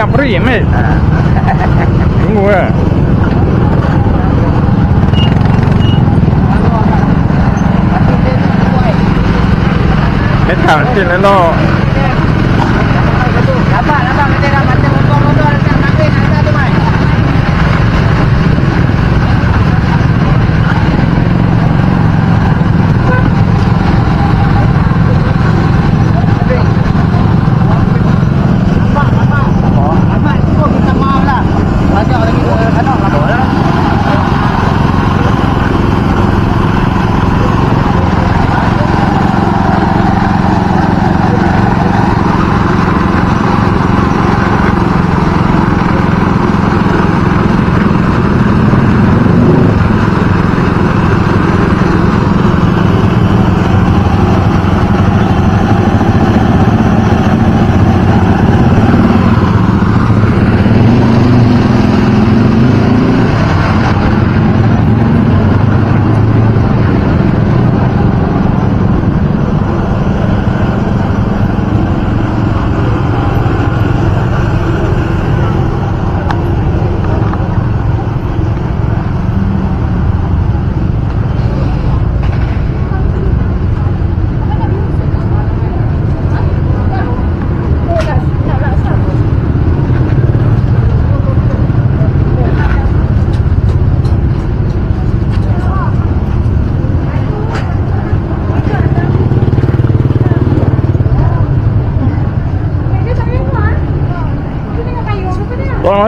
yapırıyım. Bunu. Hãy subscribe cho kênh Ghiền Mì Gõ Để không bỏ lỡ những video hấp dẫn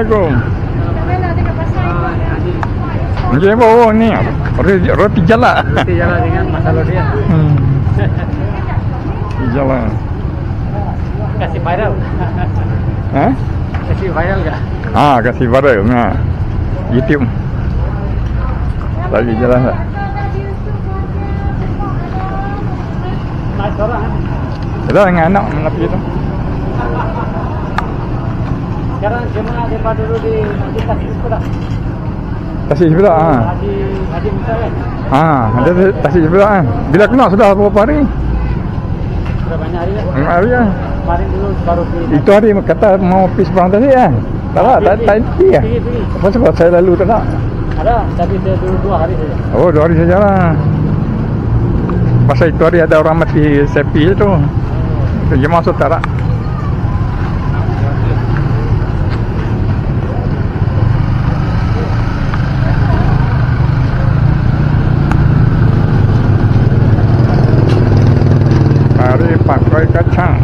Assalamualaikum. Macam apa orang ni? Roti, roti jalak. Nanti jalan dengan masalah dia. Hmm. Roti jalak. Kasih viral. Ha? Kasih viral ke? Ah, kasih viral ha. YouTube. Lagi jalan tak? Naik orang. Dah dengan anak menepi tu. Sekarang jemaah daripada dulu di Masjid Tasik Sekolah. Tasik sebelah ha. Haji Haji Musa kan? Ha, ada tasik sebelah kan. Bila kenal sudah berapa hari? Sudah banyak hari dah. Lima hari kan. Kemarin dulu baru pergi. Itu hari kata mau pergi seberang tadi kan. Tak lah, tak tak pergi pergi. Apa sebab saya lalu tak nak? Ada, tapi saya dulu dua hari saja. Oh, dua hari saja lah. Pasal itu hari ada orang mati sepi tu. Dia masuk tak nak? Kari pakai kacang.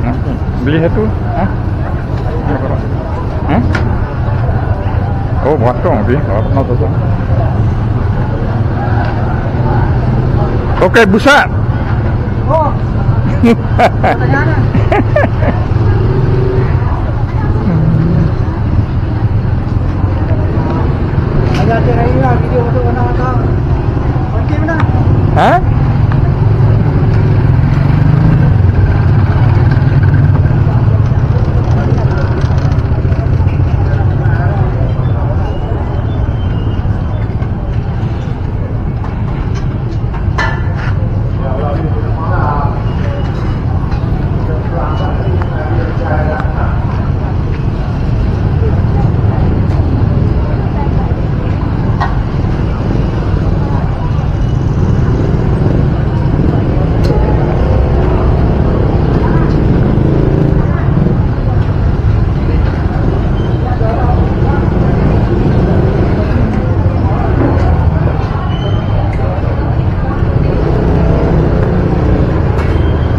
Nah, Beli satu. Ha? Berapa? Ha? Oh, potong sih. Oh, pernah tu. Okey, busak. Oh, ada. Ada ada lagi lah video untuk anak-anak. Okey mana? ha?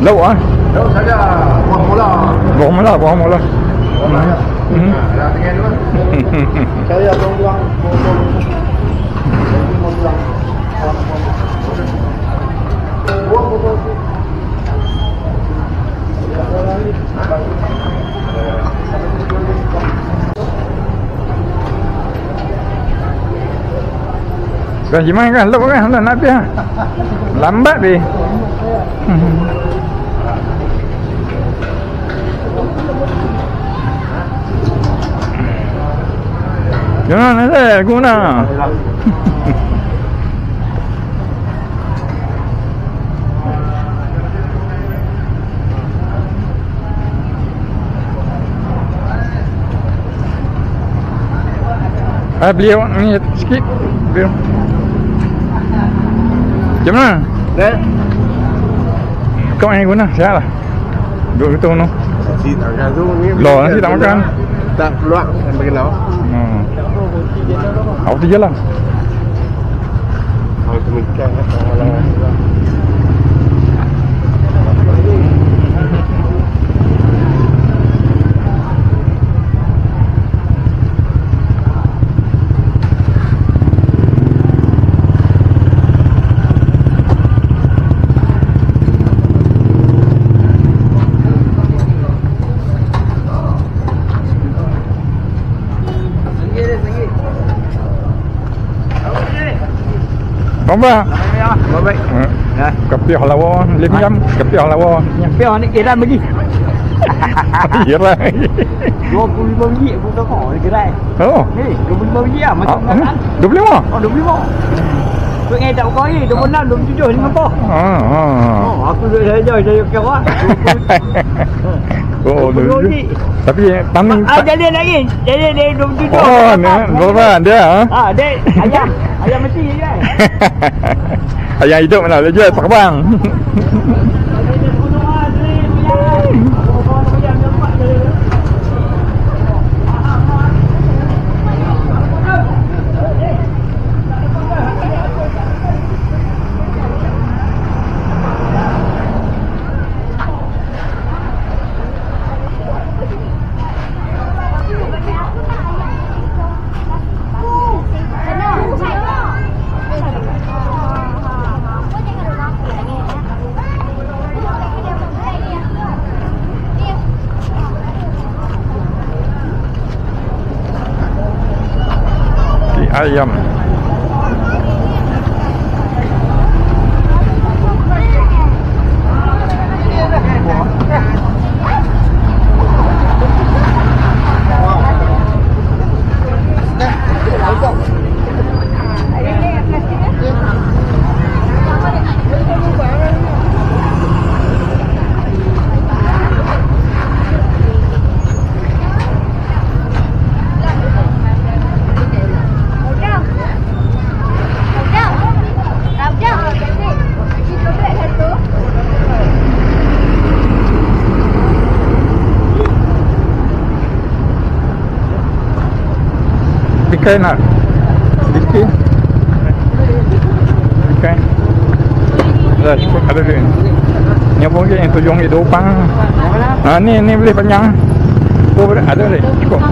Lauk ah. Tahu saja buah mula. Buah mula, buah mula. Hmm. Dah tinggal dulu. Saya belum buang. Buah botol. Dah gimana kan? Lauk kan? Dah nak habis ah. Lambat dia. Jangan ada guna. Ah beli awak ni sikit. Beli. Macam mana? Eh? Kau yang guna, siap lah. Duduk situ no. Nasi tak makan tu ni. Loh, nasi tak makan. Tak keluar bagi lauk. Hmm. Awak tu jalan. Kalau demikian kalau Berapa? Baik. Hmm. Kepiah lawa, lima jam. Kepiah lawa. Pion ni kira bagi. Iyalah. 25 ringgit pun tak kau gerai. Oh. Ni 25 ringgit lah macam Ah, mana? Dua puluh lima? Oh 25. Tu ingat tak kau ni 26 27 50. Ah, ah. Oh aku duit saja saya kira. Oh, Dua puluh dua ringgit. Tapi taming Ah jadi lagi. Jadi dia 27. Oh, ni berapa dia? ah? Ah dek ayam. Ayam je kan. Ayam hidup mana? Dia jual terbang. ayam. Bikai nak? Bikai? Bikai? Dah cukup ada duit. Ni apa lagi yang tujuh ringgit dua pang. Ha, ni ni boleh panjang. Tu boleh ada lagi cukup.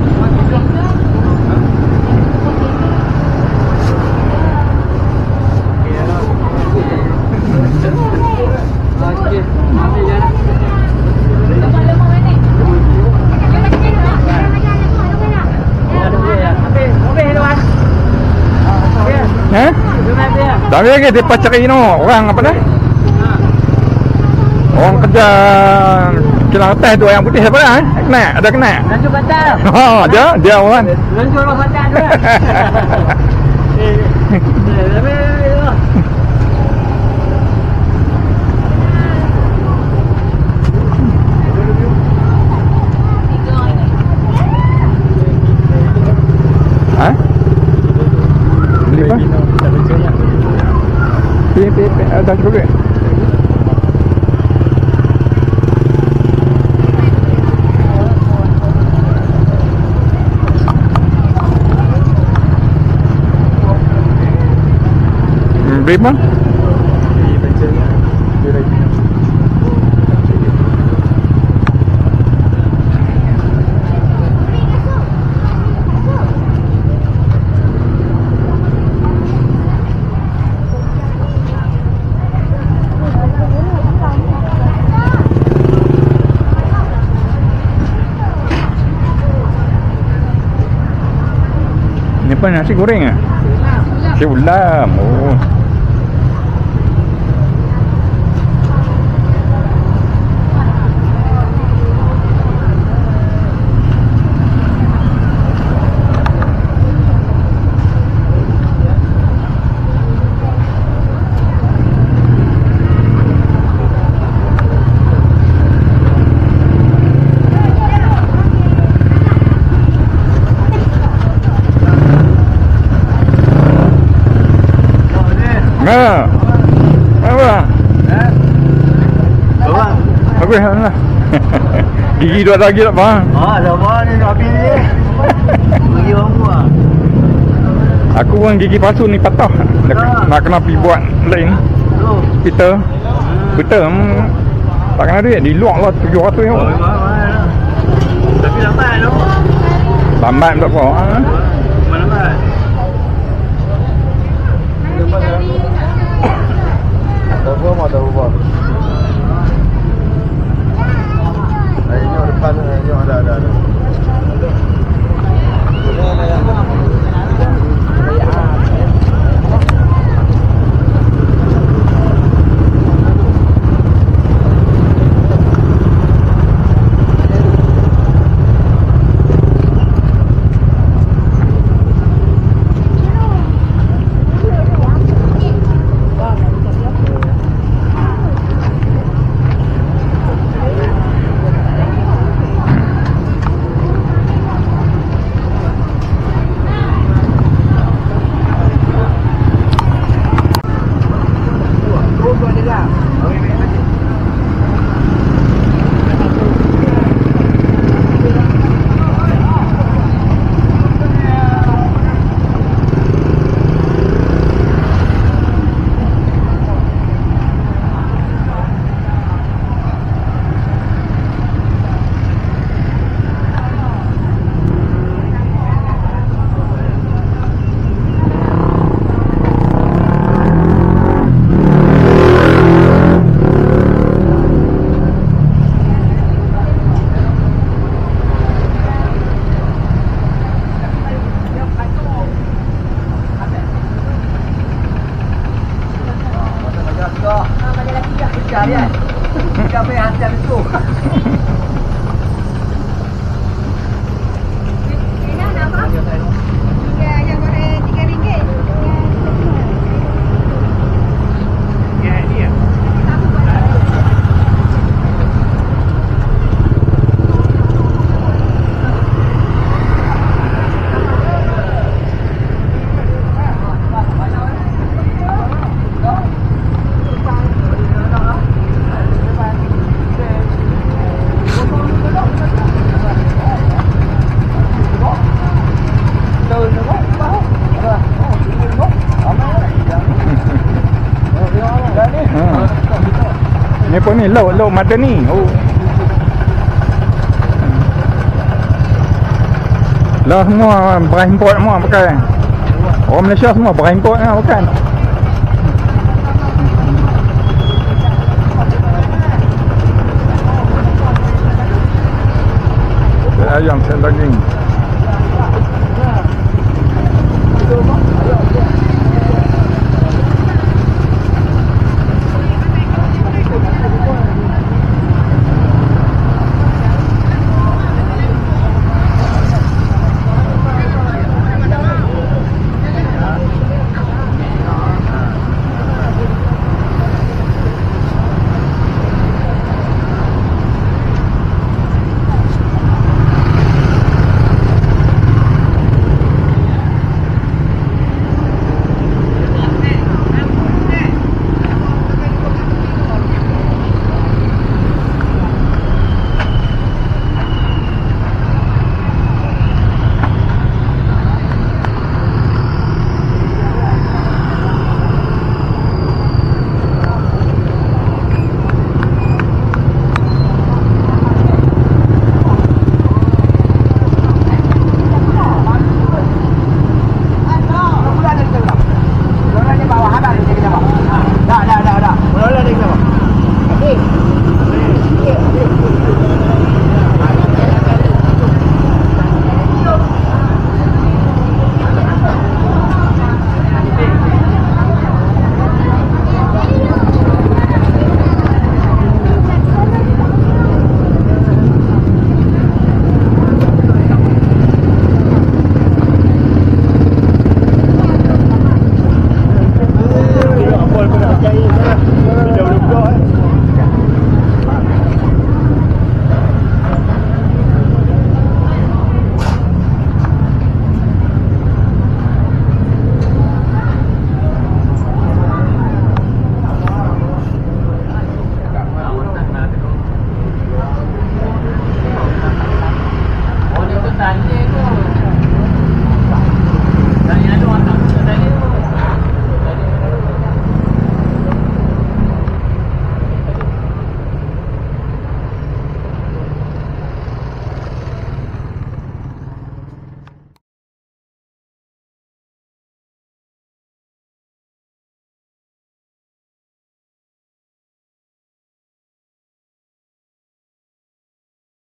Eh? Dah ambil lagi dia cari orang apa dah? Orang kerja kilang atas tu yang putih siapa dah? Eh? Kena? Ada kena? Lanjut batal. Oh, dia dia orang. Lanjut orang batal tu. Ha? Beli apa? Pilih, pilih, pilih. Dah cukup duit? Hmm, Beli apa? Apa nasi goreng ah? Nasi ulam. Oh. Ha. Apa? Abang. Bagus lah. Gigi dua lagi tak faham. Ah, dah apa ni nak habis ni? Bagi orang buah. Aku pun gigi palsu ni patah. Nak, Ah. nak kena pergi buat lain. Tu. Kita. Betul. Hmm, tak kena duit. Di luar lah 700 Oh, tau. mahal lah. Tapi lambat tu. Lambat tak apa. Ha? Mana lambat? Tak apa, mau tak apa. Ini depan, ini ada, ada, ada. Ni apa ni? Lauk, lauk mata ni. Oh. Lah semua beras import semua pakai. Orang Malaysia semua beras import lah bukan. Ayam saya daging.